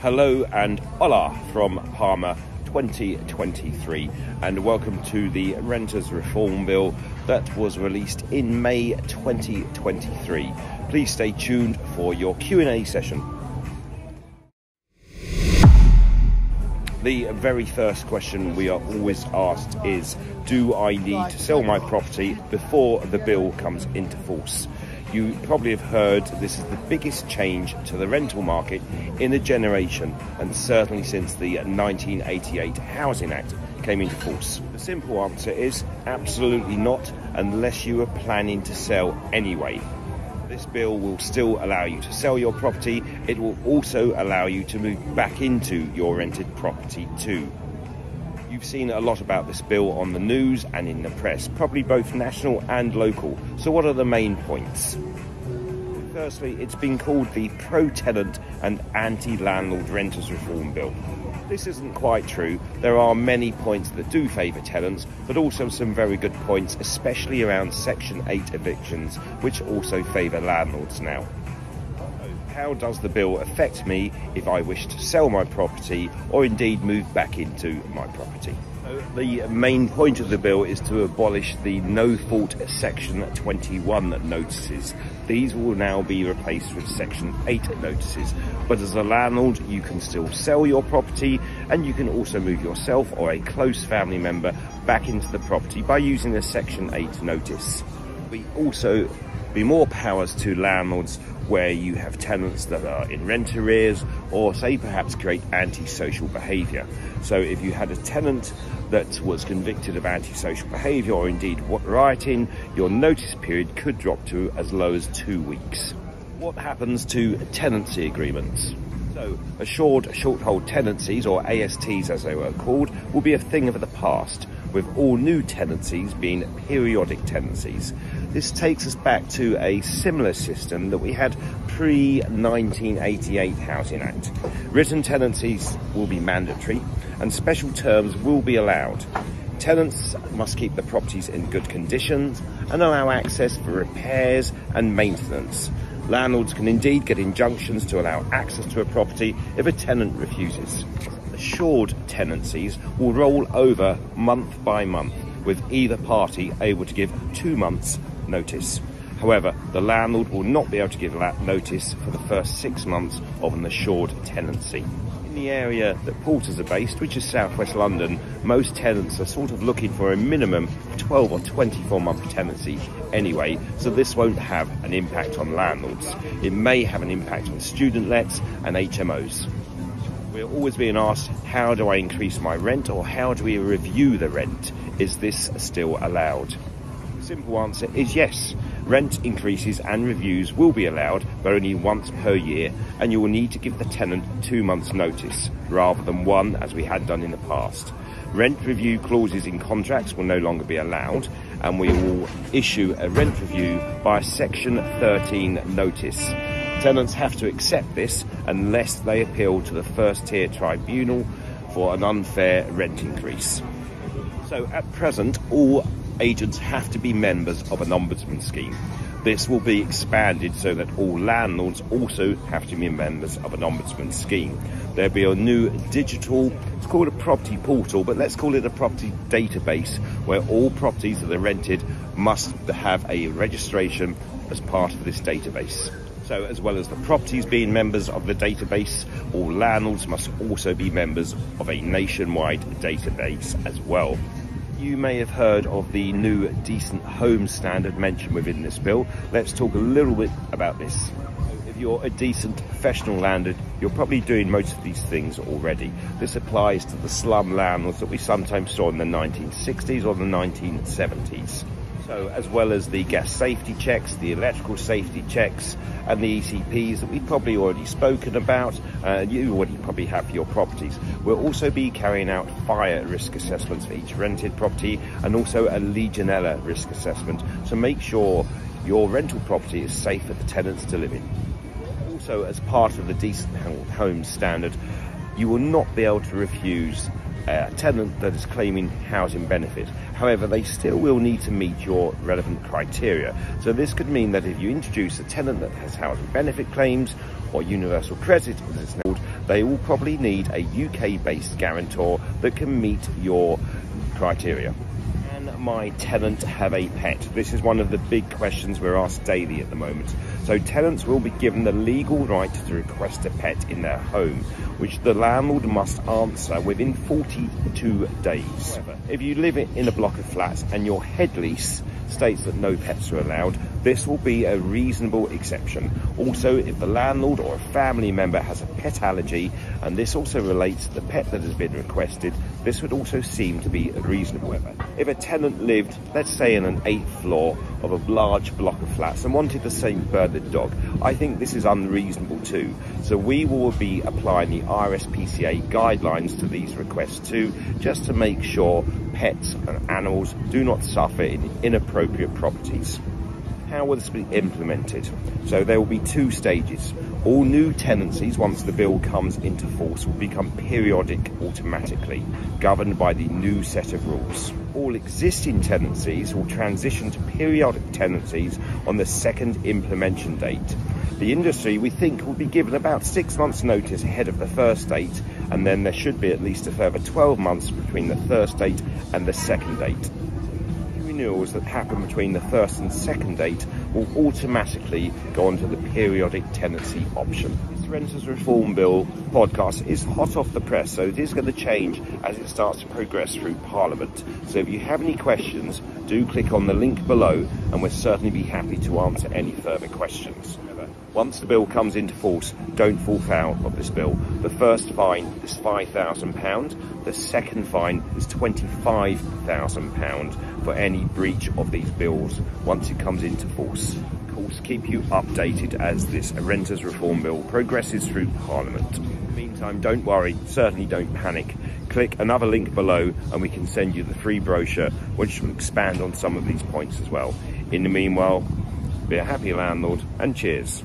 Hello and hola from Palma 2023 and welcome to the Renters Reform Bill that was released in May 2023. Please stay tuned for your Q&A session. The very first question we are always asked is do I need to sell my property before the bill comes into force? You probably have heard this is the biggest change to the rental market in a generation, and certainly since the 1988 Housing Act came into force. The simple answer is absolutely not, unless you are planning to sell anyway. This bill will still allow you to sell your property. It will also allow you to move back into your rented property too. You've seen a lot about this bill on the news and in the press, probably both national and local. So, what are the main points? Firstly, it's been called the Pro Tenant and Anti Landlord Renters Reform Bill. This isn't quite true. There are many points that do favour tenants, but also some very good points, especially around Section 8 evictions, which also favour landlords now how does the bill affect me if I wish to sell my property or indeed move back into my property? The main point of the bill is to abolish the no fault section 21 notices. These will now be replaced with section 8 notices. But as a landlord, you can still sell your property and you can also move yourself or a close family member back into the property by using a section 8 notice. We also be more powers to landlords where you have tenants that are in rent arrears or say perhaps create antisocial behaviour. So if you had a tenant that was convicted of antisocial behaviour or indeed what rioting, your notice period could drop to as low as two weeks. What happens to tenancy agreements? So, assured short hold tenancies, or ASTs as they were called, will be a thing of the past, with all new tenancies being periodic tenancies. This takes us back to a similar system that we had pre 1988 Housing Act. Written tenancies will be mandatory and special terms will be allowed. Tenants must keep the properties in good condition and allow access for repairs and maintenance. Landlords can indeed get injunctions to allow access to a property if a tenant refuses. Assured tenancies will roll over month by month, with either party able to give two months notice. However, the landlord will not be able to give that notice for the first six months of an assured tenancy. In the area that porters are based, which is southwest London, most tenants are sort of looking for a minimum 12 or 24 month tenancy anyway, so this won't have an impact on landlords. It may have an impact on student lets and HMOs. We're always being asked, how do I increase my rent or how do we review the rent? Is this still allowed? Simple answer is yes. Rent increases and reviews will be allowed, but only once per year, and you will need to give the tenant two months' notice, rather than one as we had done in the past. Rent review clauses in contracts will no longer be allowed, and we will issue a rent review by Section 13 notice. Tenants have to accept this unless they appeal to the first tier tribunal for an unfair rent increase. So at present, all agents have to be members of an ombudsman scheme. This will be expanded so that all landlords also have to be members of an ombudsman scheme. There'll be a new digital, it's called a property portal, but let's call it a property database where all properties that are rented must have a registration as part of this database. So, as well as the properties being members of the database, all landlords must also be members of a nationwide database as well. You may have heard of the new decent home standard mentioned within this bill. Let's talk a little bit about this. If you're a decent professional landlord, you're probably doing most of these things already. This applies to the slum landlords that we sometimes saw in the 1960s or the 1970s. So as well as the gas safety checks, the electrical safety checks and the ECPs that we've probably already spoken about, uh, you already probably have for your properties. We'll also be carrying out fire risk assessments for each rented property and also a Legionella risk assessment to make sure your rental property is safe for the tenants to live in. Also, as part of the Decent Home Standard, you will not be able to refuse a tenant that is claiming housing benefit. However, they still will need to meet your relevant criteria. So this could mean that if you introduce a tenant that has housing benefit claims or universal credit as it's called, they will probably need a UK based guarantor that can meet your criteria my tenant have a pet? This is one of the big questions we're asked daily at the moment. So tenants will be given the legal right to request a pet in their home, which the landlord must answer within 42 days. If you live in a block of flats and your head lease states that no pets are allowed, this will be a reasonable exception. Also, if the landlord or a family member has a pet allergy, and this also relates to the pet that has been requested, this would also seem to be reasonable. If a tenant lived, let's say in an eighth floor of a large block of flats and wanted the Saint Bernard dog, I think this is unreasonable too. So we will be applying the RSPCA guidelines to these requests too, just to make sure pets and animals do not suffer in inappropriate properties. How will this be implemented? So there will be two stages. All new tenancies, once the bill comes into force, will become periodic automatically, governed by the new set of rules. All existing tenancies will transition to periodic tenancies on the second implementation date. The industry, we think, will be given about six months' notice ahead of the first date, and then there should be at least a further 12 months between the first date and the second date renewals that happen between the first and second date will automatically go onto the periodic tenancy option. This Renters Reform Bill podcast is hot off the press, so it is going to change as it starts to progress through Parliament. So if you have any questions, do click on the link below and we'll certainly be happy to answer any further questions. Once the bill comes into force, don't fall foul of this bill. The first fine is £5,000. The second fine is £25,000 for any breach of these bills once it comes into force. Of course, keep you updated as this Renters Reform Bill progresses through Parliament. In the meantime, don't worry, certainly don't panic. Click another link below and we can send you the free brochure which will expand on some of these points as well. In the meanwhile, be a happy landlord and cheers.